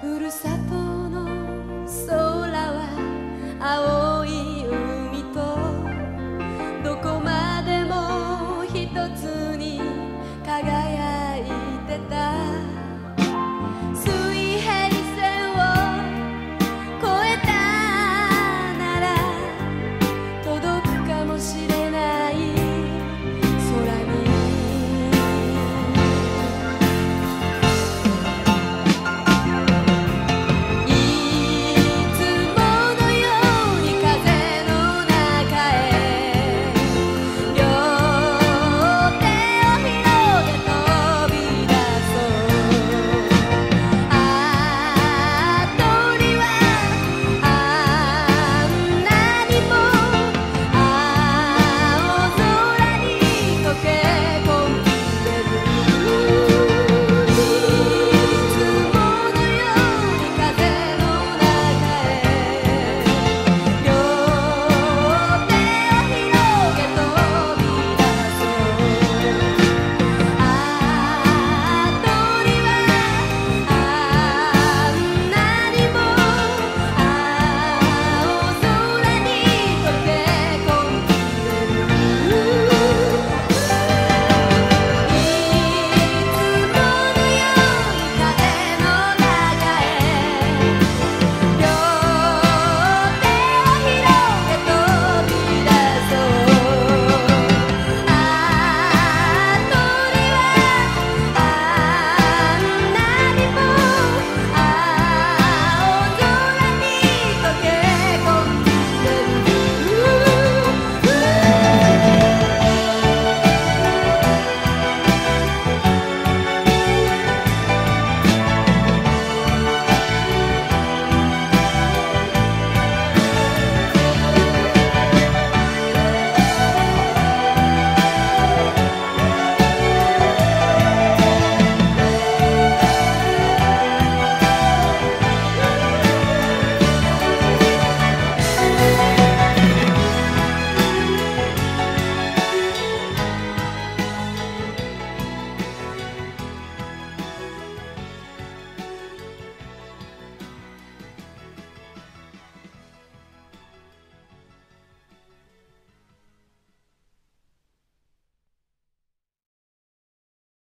ふるさとの空